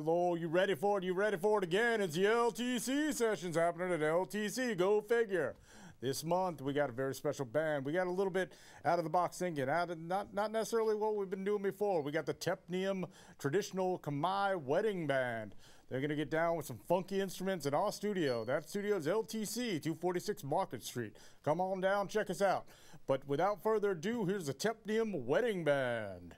Lowell, you ready for it? You ready for it again? It's the LTC sessions happening at LTC. Go figure. This month we got a very special band. We got a little bit out of the box thinking, out of not not necessarily what we've been doing before. We got the Tepniyum traditional Khmer wedding band. They're gonna get down with some funky instruments in our studio. That studio is LTC, 246 Market Street. Come on down, check us out. But without further ado, here's the Tepniyum wedding band.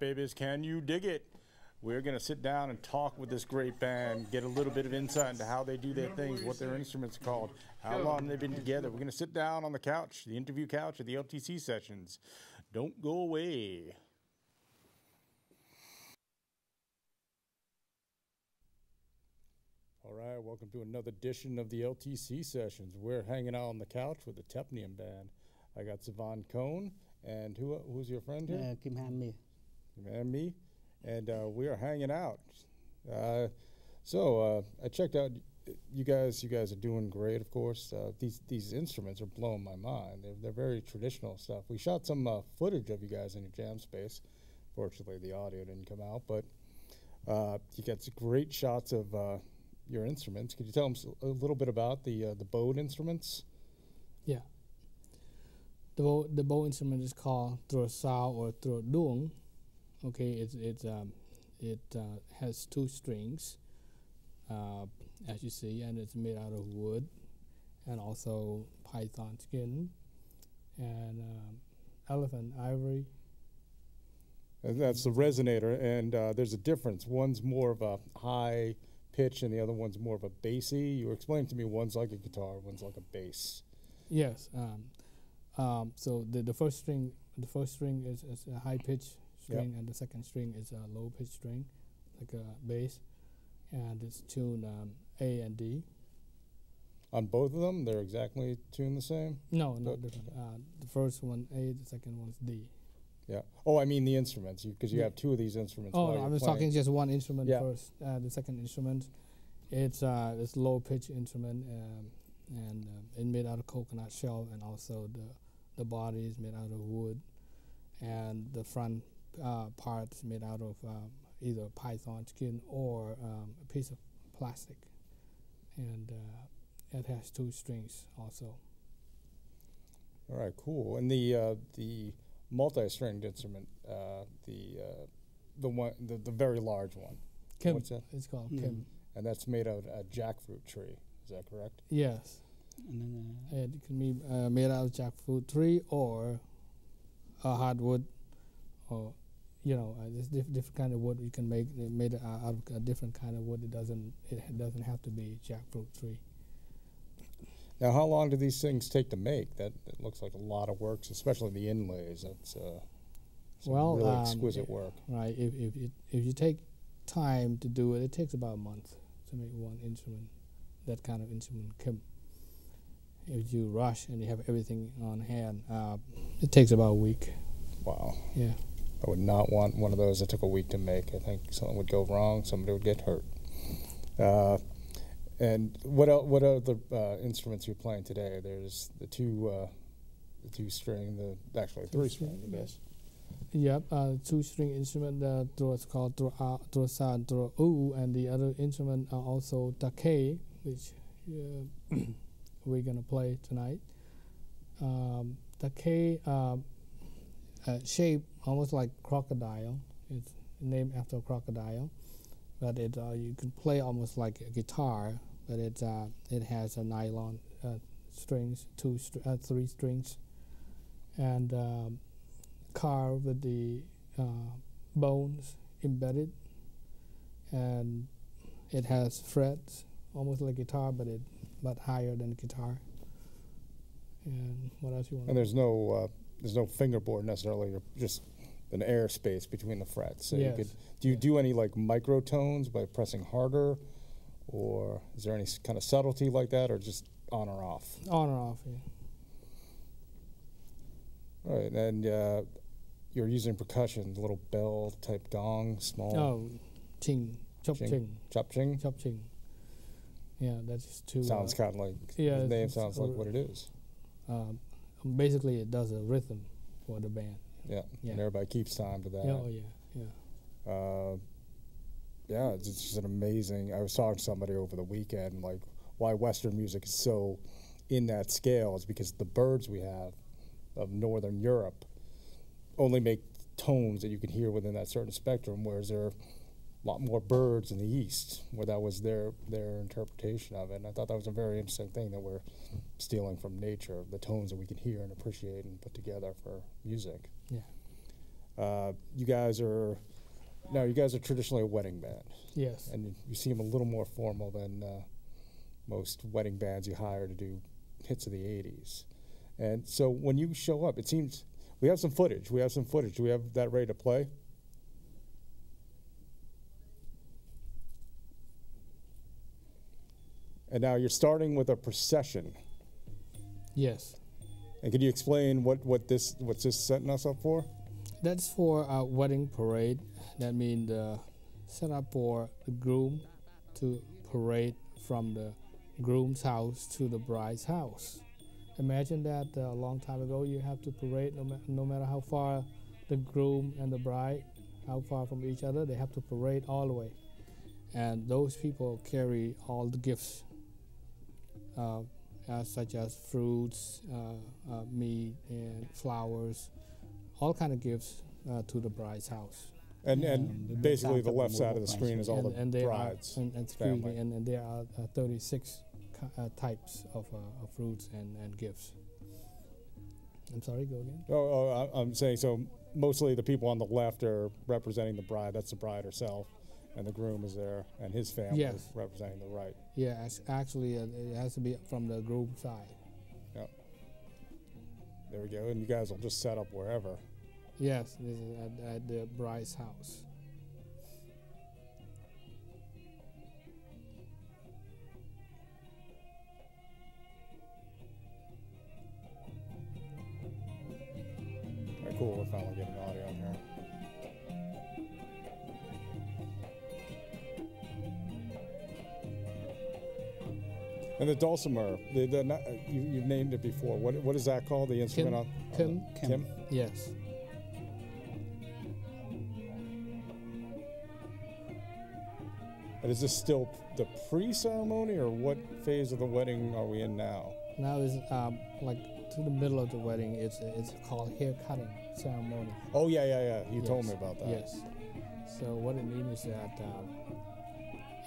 Babies, can you dig it? We're going to sit down and talk with this great band, get a little bit of insight into how they do their things, what their instruments are called, how long they've been together. We're going to sit down on the couch, the interview couch at the LTC sessions. Don't go away. All right, welcome to another edition of the LTC sessions. We're hanging out on the couch with the Tepniyum band. I got Savon Cohn, and who who's your friend here? Uh, Kim Han Mi. And me, and uh, we are hanging out. Uh, so uh, I checked out you guys. You guys are doing great, of course. Uh, these these instruments are blowing my mind. They're, they're very traditional stuff. We shot some uh, footage of you guys in your jam space. Fortunately, the audio didn't come out, but you got some great shots of your instruments. Could you tell them a little bit about the the bowed instruments? Yeah. The bow, the bow instrument is called sao or duong. Okay, it's it's um, it uh, has two strings, uh, as you see, and it's made out of wood, and also python skin, and um, elephant ivory. And that's the resonator, and uh, there's a difference. One's more of a high pitch, and the other one's more of a bassy. You explained to me one's like a guitar, one's like a bass. Yes. Um, um, so the the first string the first string is, is a high pitch string, and the second string is a low pitch string, like a bass, and it's tuned um, A and D. On both of them, they're exactly tuned the same. No, not different. Uh, the first one A, the second one is D. Yeah. Oh, I mean the instruments, because you, you, have two of these instruments. Oh, no, I was playing. talking just one instrument yeah. first. Uh, the second instrument, it's uh, this low pitch instrument, um, and uh, it's made out of coconut shell, and also the the body is made out of wood, and the front uh, part is made out of um, either python skin or um, a piece of plastic, and uh, it has two strings also. All right, cool. And the uh, the multi-stringed instrument, uh, the uh, the one, the, the very large one. Kim. What's that? It's called mm. khim. And that's made out of a jackfruit tree. Is that correct? Yes. And then, uh, it can be uh, made out of jackfruit tree or a hardwood, or you know, uh, there's diff different kind of wood you can make. It made out of a different kind of wood. It doesn't. It doesn't have to be jackfruit tree. Now, how long do these things take to make? That, that looks like a lot of work, especially the inlays. That's uh, well, really um, exquisite work. Right. If if it, if you take time to do it, it takes about a month to make one instrument. That kind of instrument. If you rush and you have everything on hand, uh, it takes about a week. Wow. Yeah. I would not want one of those that took a week to make. I think something would go wrong. Somebody would get hurt. Uh, and what el- what other uh, instruments you're playing today? There's the two uh, the two string, the actually three string, I guess. Yep, uh, two string instrument. The uh, is called sa dro u, and the other instrument are also dake, which uh, we're gonna play tonight. Um, dake uh, uh, shape almost like crocodile. It's named after a crocodile, but it uh, you can play almost like a guitar but it uh, it has a nylon uh, strings, two st uh, three strings, and um, carved with the uh, bones embedded, and it has frets, almost like guitar, but it but higher than guitar. And what else you want? And there's no there's no fingerboard necessarily, or just an air space between the frets. So yes. you could do you do any like microtones by pressing harder? or is there any kind of subtlety like that, or just on or off? On or off, yeah. All right, and uh, you're using percussion, little bell type gong, small. Oh, ching, chop ching, ching. chop ching, chop ching. Yeah, that's too. Sounds uh, kind of like yeah, the name sounds like what it is. Um, basically, it does a rhythm for the band. Yeah, yeah. and everybody keeps time to that. Yeah, oh yeah, yeah. Uh, yeah, it's just an amazing. I was talking to somebody over the weekend, like why Western music is so in that scale is because the birds we have of Northern Europe only make tones that you can hear within that certain spectrum, whereas there are lot more birds in the East, where that was their their interpretation of it. And I thought that was a very interesting thing that we're stealing from nature, the tones that we can hear and appreciate and put together for music. Yeah. Uh, you guys are now. You guys are traditionally a wedding band, Yes. and you, you seem a little more formal than uh, most wedding bands you hire to do hits of the '80s. And so when you show up, it seems we have some footage. We have some footage. Do we have that ready to play? And now you're starting with a procession. Yes. And could you explain what, what this what's this setting us up for? That's for a wedding parade. That means the set up for the groom to parade from the groom's house to the bride's house. Imagine that uh, a long time ago you have to parade no, ma- no matter how far the groom and the bride, how far from each other, they have to parade all the way. And those people carry all the gifts, uh, uh, such as fruits, uh, uh, meat, and flowers, all kind of gifts uh, to the bride's house. And Yeah, and basically the left side of the screen is all and, the and there brides. Are, and, and excuse me, and, and there are uh, 36 uh, types of, uh, of fruits and, and gifts. I'm sorry, go again. Oh, oh, I'm saying so. Mostly the people on the left are representing the bride. That's the bride herself, and the groom is there, and his family Yes. is representing the right. Yeah, ac- actually, uh, it has to be from the groom side. Yep. There we go. And you guys will just set up wherever. Yes, this is at, at the bride's house. All right, cool. We're finally getting on And the dulcimer, the, the, not- uh, you, you've named it before. What, what is that called? The instrument on, on khim? the- khim. Yes. And is this still the pre-ceremony, or what phase of the wedding are we in now? Now is um, like to the middle of the wedding. It's it's called hair cutting ceremony. Oh yeah, yeah, yeah. You told me about that. Yes. So what it means is that um,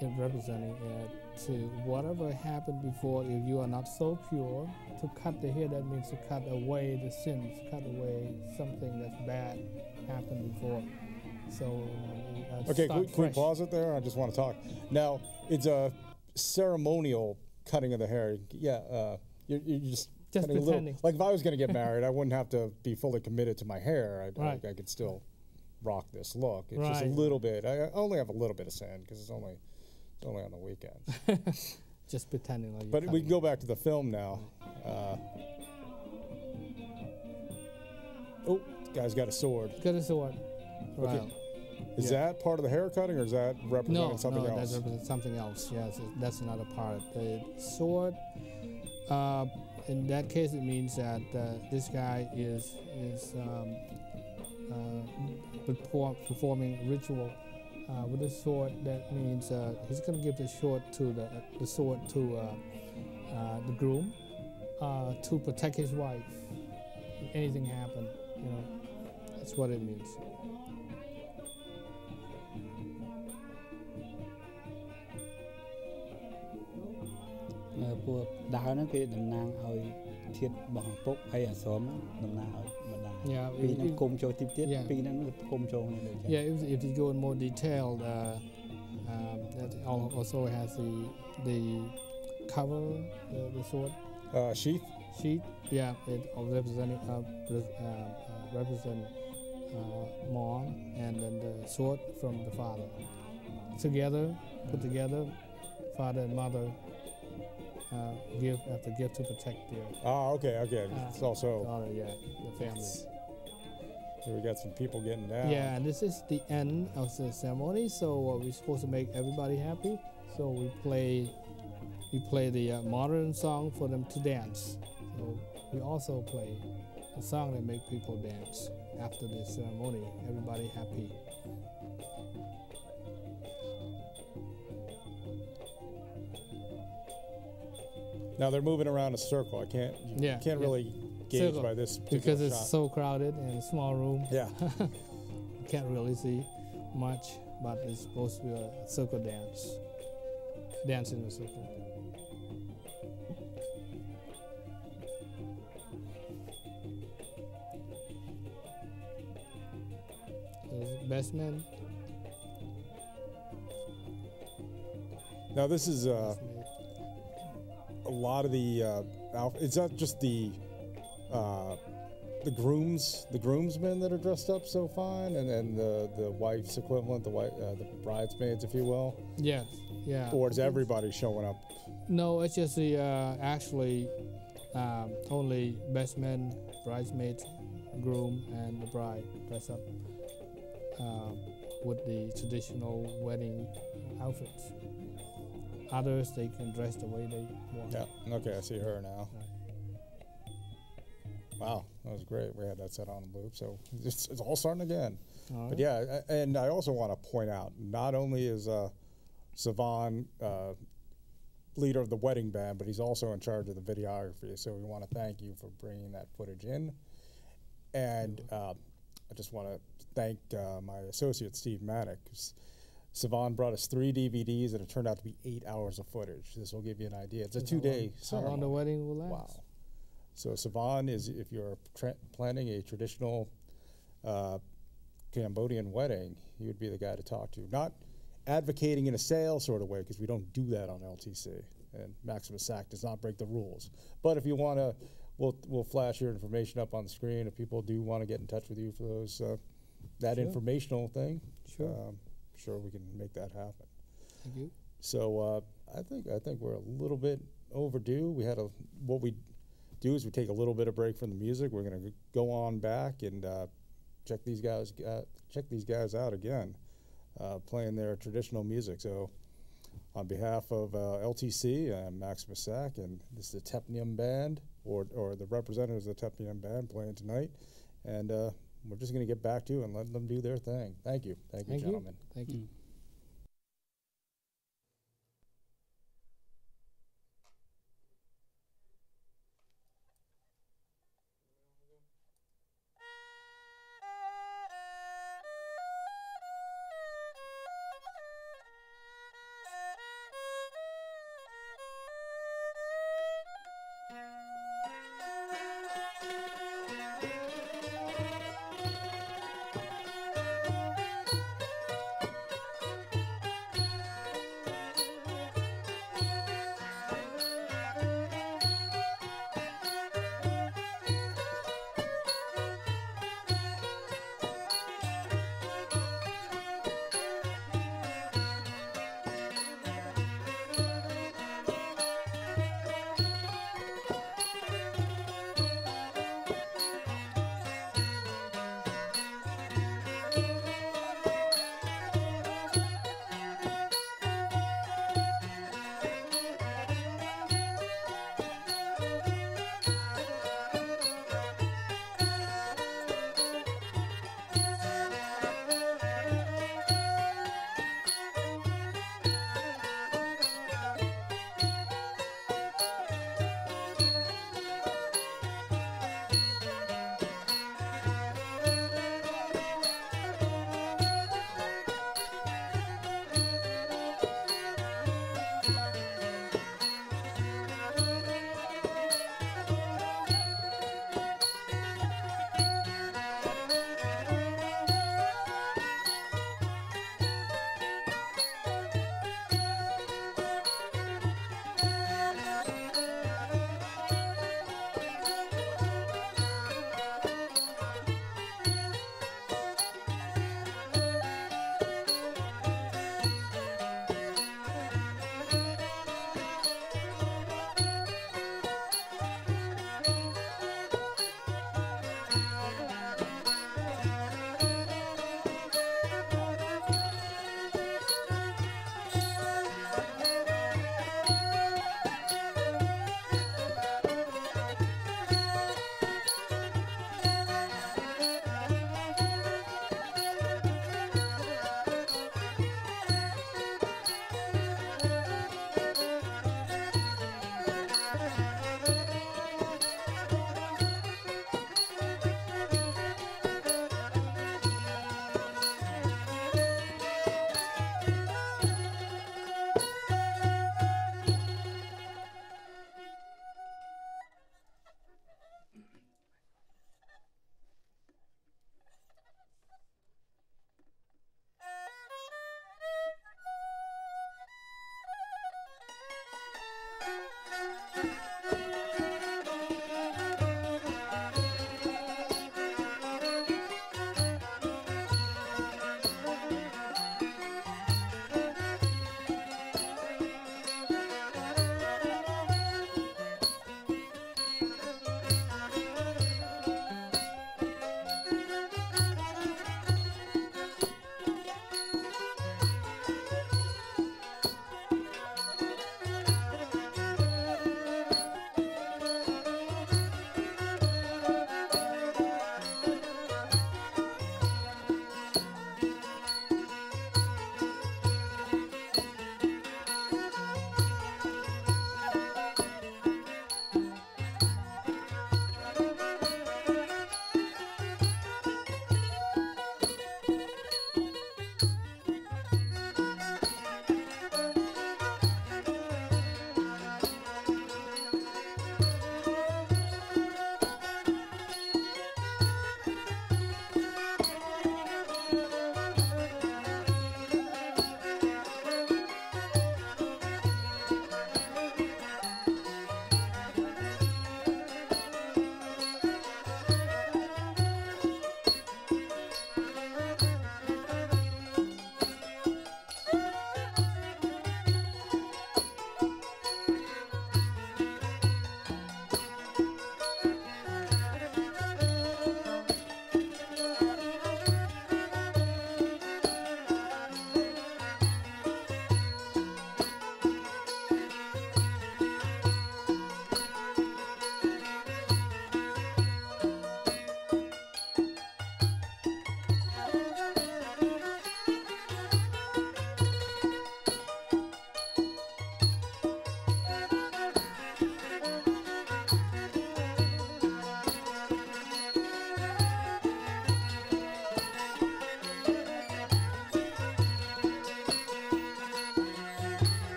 it representing it to whatever happened before. If you are not so pure, to cut the hair, that means to cut away the sins, cut away something that's bad happened before. So uh, Okay, start can we, can we pause it there? I just want to talk. Now, it's a ceremonial cutting of the hair. Yeah, uh, you're, you're just, Just a little. pretending. Like if I was going to get married, I wouldn't have to be fully committed to my hair. I, Right. I, I could still rock this look. It's just a little bit. I I only have a little bit of sand because it's only it's only on the weekends. Just pretending like. but we can go back to the film now. Uh, oh, guy's got a sword. Cut a sword. Okay. Right. Is Yeah. that part of the hair cutting, or is that representing No, something no, else? that represents something else. Yes, that's another part. The sword. Uh, in that case, it means that uh, this guy is is um, uh, performing a ritual uh, with the sword. That means uh, he's going to give the sword to the the sword to uh, uh, the groom uh, to protect his wife. If anything happened, you know, that's what it means. នៅពួកដាវហ្នឹងគេតំណាងឲ្យធាតរបស់ឪពុកហើយអាស្រមហ្នឹងតំណាងឲ្យម្ដាយ Yeah, ពីរ if- ហ្នឹង if- គុំចូលទីទៀត Yeah. ពីរហ្នឹងគឺគុំចូលគ្នាដូចចឹង Yeah, if, if you go in more detailed, uh, um, that al- also has the the cover, the, the sword uh, sheath. sheet. Yeah, it all representing uh, re- uh, uh, represent uh, mom and then the sword from the father. Together, put together, father and mother uh, give after gift to protect their Ah, okay, okay. Uh, it's also daughter, yeah, the family. we got some people getting down. Yeah, and this is the end of the ceremony. So uh, we're supposed to make everybody happy. So we play, we play the uh, modern song for them to dance. So we also play a song that make people dance after the ceremony. Everybody happy. Now they're moving around a circle. I can't you Yeah, can't yeah. really gauge Circle. by this Because it's shot. so crowded and a small room, yeah. you can't really see much. But it's supposed to be a circle dance, dance in a circle. best man. Now this is uh, a lot of the uh, it's not just the uh, the grooms the groomsmen that are dressed up so fine and then the the wife's equivalent the wife uh, the bridesmaids if you will Yes, yeah. or is everybody showing up No, it's just the uh, actually um, only best man, bridesmaids, groom, and the bride dress up um, with the traditional wedding outfits. Others they can dress the way they want. yeah okay i see her now. Wow that was great we had that set on a loop so it's, it's all starting again All But right. yeah, and I also want to point out, not only is uh, Savan uh, leader of the wedding band, but he's also in charge of the videography. So we want to thank you for bringing that footage in. And uh, I just want to thank uh, my associate Steve. 'cause Savon brought us three DVDs, and it turned out to be eight hours of footage. This will give you an idea. It's a That's how long- two-day How long the wedding will last? Wow. So Savan is if you're planning a traditional uh, Cambodian wedding, he would be the guy to talk to. Not advocating in a sale sort of way because we don't do that on LTC, and Maximus Sack does not break the rules. But if you want to, we'll we'll flash your information up on the screen if people do want to get in touch with you for those uh, that Sure. informational thing. Sure. Um, sure, we can make that happen. Thank you. So uh, I think I think we're a little bit overdue. We had a what we do is we take a little bit of break from the music. We're gonna go on back and uh, check these guys uh, check these guys out again, uh, playing their traditional music. So on behalf of uh, LTC, I'm Maximus Sack, and this is the Tepniyum Band or or the representatives of the Tepniyum Band playing tonight, and uh, we're just gonna get back to it and let them do their thing. Thank you, thank you, Thank you. gentlemen. Thank you.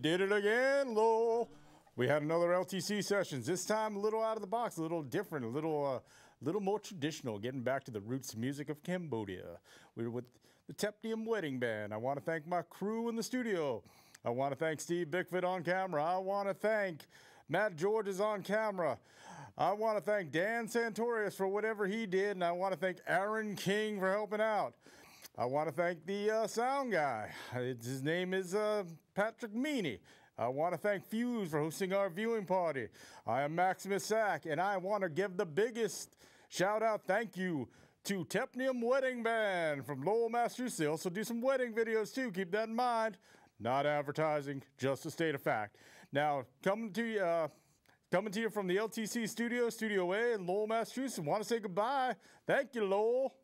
Did it again, Lowell. We had another LTC sessions. This time a little out of the box, a little different, a little uh, little more traditional, getting back to the roots music of Cambodia. We were with the Tepniyum Wedding Band. I want to thank my crew in the studio. I want to thank Steve Bickford on camera. I want to thank Matt George is on camera. I want to thank Dan Santorius for whatever he did, and I want to thank Aaron King for helping out. I want to thank the uh, sound guy. It's- his name is uh, Patrick Meany. I want to thank Fuse for hosting our viewing party. I am Maximus Sack, and I want to give the biggest shout out thank you to Tepniyum Wedding Band from Lowell, Massachusetts. They also do some wedding videos too. Keep that in mind. Not advertising, just a state of fact. Now, coming to you, uh, coming to you from the LTC studio, Studio A in Lowell, Massachusetts. Want to say goodbye. Thank you, Lowell.